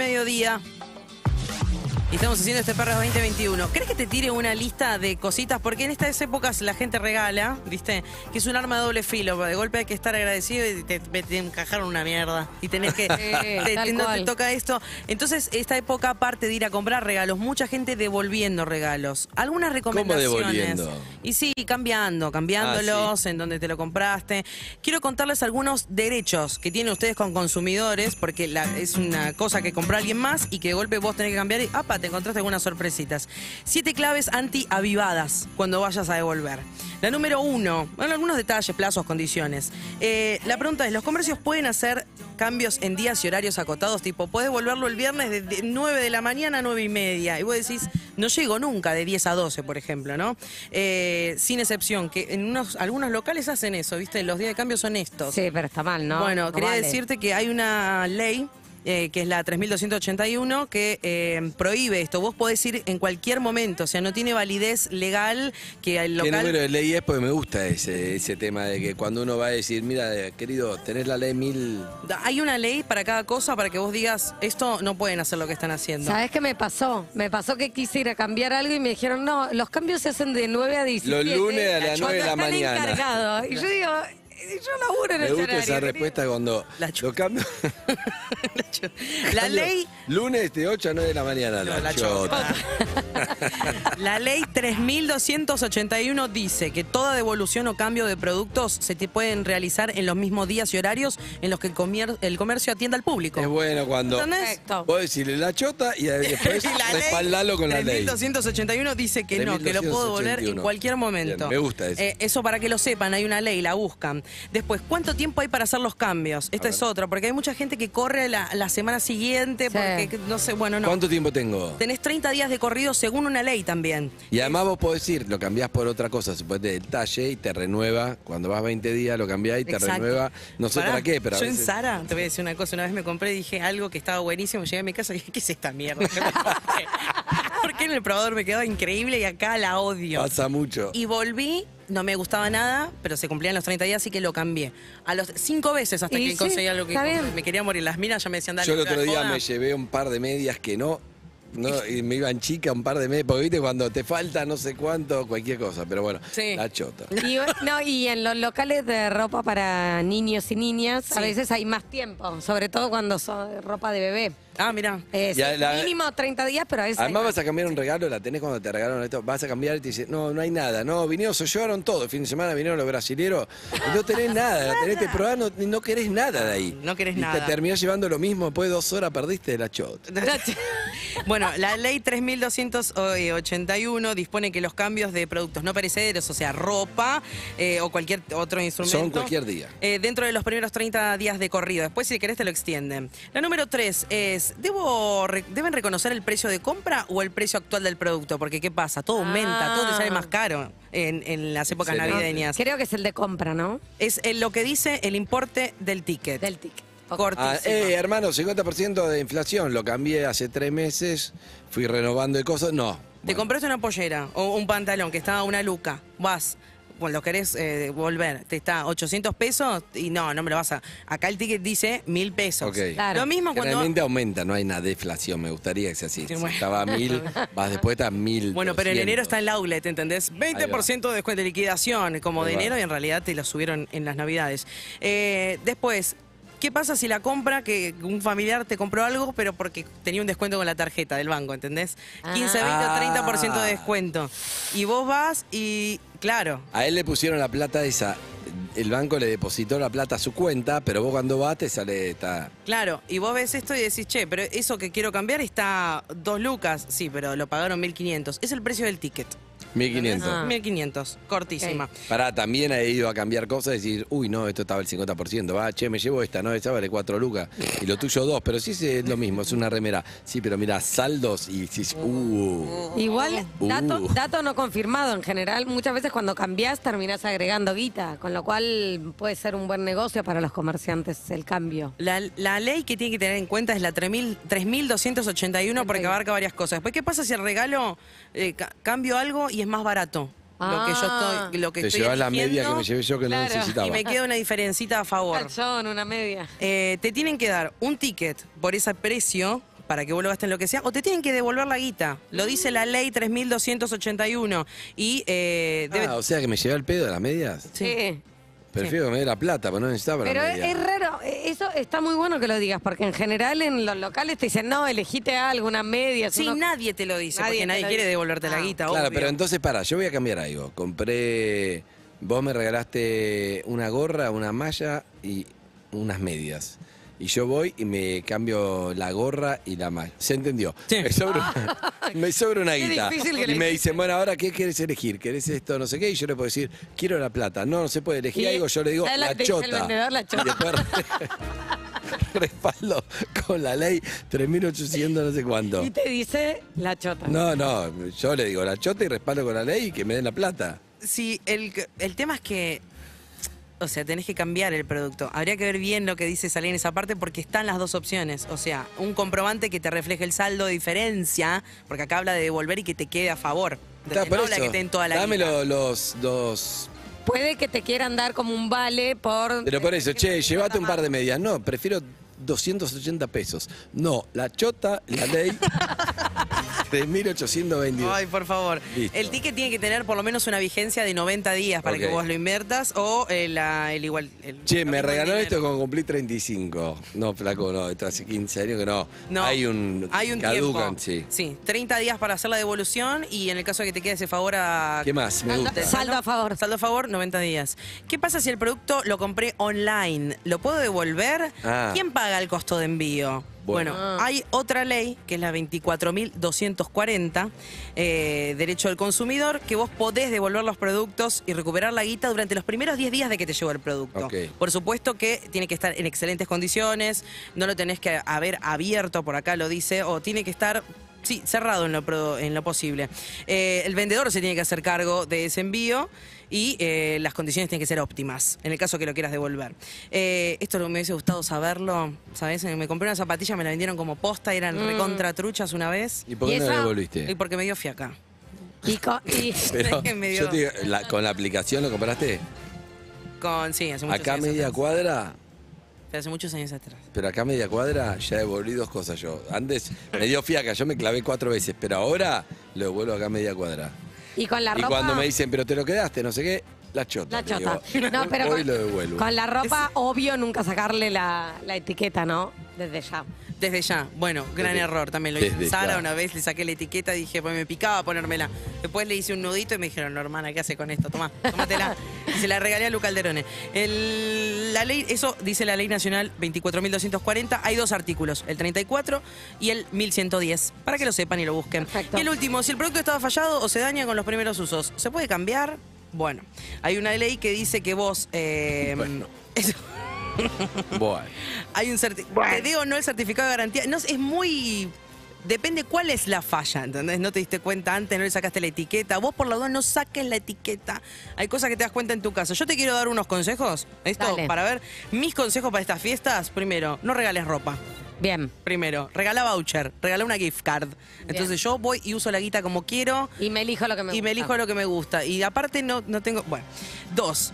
Mediodía. Y estamos haciendo este Perros 2021. ¿Crees que te tire una lista de cositas? Porque en estas épocas la gente regala, ¿viste? Que es un arma de doble filo. De golpe hay que estar agradecido y te, te, te encajaron una mierda. Y tenés que. te- tal no te toca esto. Entonces, esta época, aparte de ir a comprar regalos, mucha gente devolviendo regalos. Algunas recomendaciones. devolviendo? Y sí, cambiando, cambiándolos Ah, en donde te lo compraste. Quiero contarles algunos derechos que tienen ustedes con consumidores, porque la- es una cosa que compró alguien más y que de golpe vos tenés que cambiar y ¡apa! Te encontraste algunas sorpresitas. Siete claves anti-avivadas cuando vayas a devolver. La número uno, bueno, algunos detalles, plazos, condiciones. Eh, la pregunta es, ¿los comercios pueden hacer cambios en días y horarios acotados? Tipo, puedes devolverlo el viernes de, de 9 de la mañana a 9 y media. Y vos decís, no llego nunca de 10 a 12, por ejemplo, ¿no? Eh, sin excepción, que en unos, algunos locales hacen eso, ¿viste? Los días de cambio son estos. Sí, pero está mal, ¿no? Bueno, No quería vale. decirte que hay una ley. Eh, que es la 3281, que eh, prohíbe esto. Vos podés ir en cualquier momento, o sea, no tiene validez legal que el ¿Qué local... número de ley es? Porque me gusta ese, ese tema de que cuando uno va a decir, mira, querido, tenés la ley mil... Hay una ley para cada cosa para que vos digas, esto no pueden hacer lo que están haciendo. ¿Sabes qué me pasó? Me pasó que quise ir a cambiar algo y me dijeron, no, los cambios se hacen de 9 a 17. Los lunes a las cuando 9 de la mañana. encargado. Y yo digo, yo laburo en Me ese gusta esa horario, respuesta cuando La lo cambio. la ley... Lunes de 8 a 9 de la mañana. No, la, la chota. La ley 3281 dice que toda devolución o cambio de productos se te pueden realizar en los mismos días y horarios en los que el, comier- el comercio atienda al público. Es bueno cuando ¿Entendés? Perfecto. vos decirle la chota y después Y la ley respaldalo con la ley. 3281 dice que no, que lo puedo devolver en 3281. cualquier momento. Bien, me gusta eso. Eh, eso para que lo sepan, hay una ley, la buscan. Después, ¿cuánto tiempo hay para hacer los cambios? Esta es otra, porque hay mucha gente que corre la, la semana siguiente, Sí. porque no sé, bueno, no. ¿Cuánto tiempo tengo? Tenés 30 días de corrido según una ley también. Y además vos podés decir, lo cambiás por otra cosa, suponete el talle y te renueva. Cuando vas 20 días lo cambiás y te Exacto. renueva. No sé Pará, para qué, pero a Yo en Sara, te voy a decir una cosa, una vez me compré y dije algo que estaba buenísimo, llegué a mi casa y dije, ¿qué es esta mierda? Porque en el probador me quedaba increíble y acá la odio. pasa mucho. Y volví, no me gustaba nada, pero se cumplían los 30 días, así que lo cambié. A los cinco veces hasta Y que sí, conseguí algo que está bien. me quería morir. Las minas ya me decían, dale, Yo el otro día joda. me llevé un par de medias que no, no y me iban chica un par de medias, porque viste cuando te falta no sé cuánto, cualquier cosa, pero bueno, Sí. la chota. Y, no, y en los locales de ropa para niños y niñas, a veces hay más tiempo, sobre todo cuando son ropa de bebé. Ah, mira. Ya sí, la- mínimo 30 días, pero a veces. Además más. vas a cambiar un regalo, la tenés cuando te regalaron esto, vas a cambiar y te dice, no, no hay nada, no, vinieron, se llevaron todo, el fin de semana vinieron los brasileros, y no tenés nada, la tenés que probar, no, no querés nada de ahí. No querés y nada. te terminás llevando lo mismo, después de dos horas perdiste de la chota. Bueno, la ley 3281 dispone que los cambios de productos no perecederos, o sea, ropa eh, o cualquier otro instrumento. Son cualquier día. eh, dentro de los primeros 30 días de corrido. Después, si querés, te lo extienden. La número 3 es, ¿debo, re- ¿deben reconocer el precio de compra o el precio actual del producto? Porque, ¿qué pasa? Todo aumenta, Ah. todo te sale más caro en, en las épocas Excelente. navideñas. Creo que es el de compra, ¿no? Es eh, lo que dice el importe del ticket. Del ticket. Ah, eh, hermano, 50% de inflación, lo cambié hace tres meses, fui renovando de cosas, no. Te Bueno, compraste una pollera o un pantalón que estaba una luca, vas, cuando lo querés eh, volver, te está 800 pesos y no, no me lo vas a... Acá el ticket dice mil pesos. Ok. Claro. Lo mismo cuando... Generalmente aumenta, no hay una deflación, me gustaría que sea así. Sí, Si estaba a mil, vas después a mil. Bueno, pero en enero está el outlet, ¿entendés? 20% de descuento de liquidación, como de Ahí va. enero, y en realidad te lo subieron en las navidades. Eh, después, ¿qué pasa si la compra, que un familiar te compró algo, pero porque tenía un descuento con la tarjeta del banco, ¿entendés? 15, 20 Ah. o 30% de descuento. Y vos vas y, claro, A él le pusieron la plata esa, el banco le depositó la plata a su cuenta, pero vos cuando vas te sale, está... Claro, y vos ves esto y decís, che, pero eso que quiero cambiar está dos lucas. Sí, pero lo pagaron 1.500. Es el precio del ticket. 1500. Ah. 1.500, cortísima. Pará, también he ido a cambiar cosas y decir, uy, no, esto estaba el 50%, va, che, me llevo esta, no, esta vale 4 lucas, y lo tuyo 2, pero sí es lo mismo, es una remera. Sí, pero mira, saldos y decís, uh, Igual, Uh. dato, dato no confirmado. En general, muchas veces cuando cambiás terminás agregando guita, con lo cual puede ser un buen negocio para los comerciantes el cambio. La, la ley que tiene que tener en cuenta es la 3000 3281 porque abarca varias cosas. Después, ¿qué pasa si el regalo eh, ca- cambio algo y es más barato? Lo que yo Ah. estoy, lo que te estoy llevas la media que me llevé yo que Claro. no necesitaba. y me queda una diferencita a favor. Calzón, una media. Eh, te tienen que dar un ticket por ese precio para que vos lo gastes en lo que sea, o te tienen que devolver la guita. Lo dice la ley 3281. Y eh, debe- Ah, o sea que me llevé el pedo de las medias. Sí. Prefiero que me dé la plata, porque no necesitaba Pero la es, raro, eh, eso está muy bueno que lo digas, porque en general en los locales te dicen, no, elegite algo, una media. Sí, nadie te lo dice, Nadie porque te nadie lo quiere dice. devolverte la Ah. guita. Claro, obvio. pero entonces para, yo voy a cambiar algo. Compré, vos me regalaste una gorra, una malla y unas medias. Y yo voy y me cambio la gorra y la malla. ¿Se entendió? Sí. Me sobra, me sobra una guita. Y me dicen, bueno, ahora ¿qué quieres elegir? ¿Querés esto, no sé qué? Y yo le puedo decir, quiero la plata. No, no se puede elegir Y- algo. Yo le digo. La chota. Y después respaldo con la ley 3800 no sé cuánto. Y te dice la chota. No, no, yo le digo la chota y respaldo con la ley y que me den la plata. Sí, el, el tema es que. O sea, tenés que cambiar el producto. Habría que ver bien lo que dice esa ley en esa parte porque están las dos opciones. O sea, un comprobante que te refleje el saldo de diferencia, porque acá habla de devolver y que te quede a favor. Está, no habla eso, que te den toda la Dame lo- los dos. Puede que te quieran dar como un vale por... Pero por eso, che, te- llévate un par de medias. No, prefiero 280 pesos. No, la chota, la ley, 3.822. Ay, por favor. Listo. El ticket tiene que tener por lo menos una vigencia de 90 días para que vos lo inviertas o eh, la- el igual. el- Che, me regaló esto cuando cumplí 35. No, flaco, no, esto hace 15 años que no. No, Hay un. hay un caducan, tiempo. sí. 30 días para hacer la devolución y en el caso de que te quede ese favor a... ¿Qué más? Me gusta. saldo a favor. Saldo a favor, 90 días. ¿Qué pasa si el producto lo compré online? ¿Lo puedo devolver? Ah. ¿Quién paga el costo de envío? Bueno. Bueno, Ah. hay otra ley, que es la 24.240, eh, Derecho del Consumidor, que vos podés devolver los productos y recuperar la guita durante los primeros 10 días de que te llegó el producto. Por supuesto que tiene que estar en excelentes condiciones, no lo tenés que haber abierto, por acá lo dice, o tiene que estar... Sí, cerrado en lo, pro- en lo posible. Eh, el vendedor se tiene que hacer cargo de ese envío y eh, las condiciones tienen que ser óptimas, en el caso que lo quieras devolver. Eh, esto me hubiese gustado saberlo, ¿sabes? Me compré una zapatilla, me la vendieron como posta, eran Mm. recontra truchas una vez, ¿Y por qué ¿Y no la y devolviste? porque me dio fiaca. Y, co- y- Pero me dio- yo te digo, la- ¿con la aplicación lo compraste? Con, sí, hace muchos Acá media atrás. cuadra, Hace muchos años atrás. pero acá media cuadra ya devolví dos cosas yo. Antes me dio fiaca, yo me clavé cuatro veces, pero ahora lo devuelvo acá media cuadra. y con la y ropa... cuando me dicen, pero te lo quedaste, no sé qué, la chota. La chota. digo, No, pero con, lo devuelvo. con la ropa, obvio, nunca sacarle la, la etiqueta, ¿no? Desde ya. Desde ya. Bueno, gran Desde- error también. Lo hice desde en Sara ya. una vez, le saqué la etiqueta, dije, pues me picaba ponérmela. Después le hice un nudito y me dijeron, no, hermana, ¿qué hace con esto? Tomá, tómatela. y se la regalé a Luca Alderone. El- la ley, eso dice la ley nacional 24.240. Hay dos artículos, el 34 y el 1110, para que lo sepan y lo busquen. Perfecto. Y el último, si el producto estaba fallado o se daña con los primeros usos, ¿se puede cambiar? Bueno, hay una ley que dice que vos... eh, Bueno. eso- Bueno. hay un certificado. Te digo, no el certificado de garantía. No, es muy. Depende cuál es la falla, ¿entendés? No te diste cuenta antes, no le sacaste la etiqueta. Vos por la duda no saques la etiqueta. Hay cosas que te das cuenta en tu casa. Yo te quiero dar unos consejos, esto, Dale. para ver mis consejos para estas fiestas. Primero, no regales ropa. Bien. Primero, regala voucher, regala una gift card. Entonces yo voy y uso la guita como quiero Y me elijo lo que me y gusta. me elijo lo que me gusta. Y aparte no, no tengo. Bueno. Dos.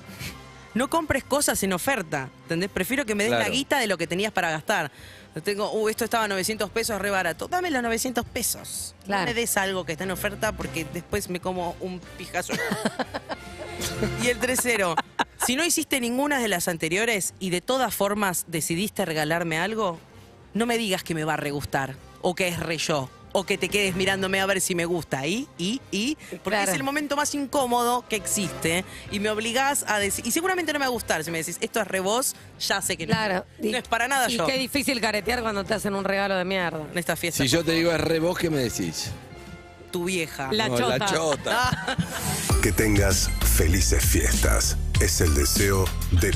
No compres cosas en oferta. ¿Entendés? Prefiero que me des la guita de lo que tenías para gastar. No Tengo, uh, esto estaba a 900 pesos, re barato. Dame los 900 pesos. Claro. No me des algo que está en oferta porque después me como un pijazo. y el tercero, si no hiciste ninguna de las anteriores y de todas formas decidiste regalarme algo, no me digas que me va a regustar o que es re yo. O que te quedes mirándome a ver si me gusta. Y, y, y. Porque Claro. es el momento más incómodo que existe. Y me obligás a decir. Y seguramente no me va a gustar. Si me decís, esto es re vos, ya sé que no. Claro. No es para nada y yo. qué difícil caretear cuando te hacen un regalo de mierda. En esta fiesta. Si yo te digo es re vos, ¿qué me decís? Tu vieja. La No, chota. La chota. Ah. Que tengas felices fiestas. Es el deseo de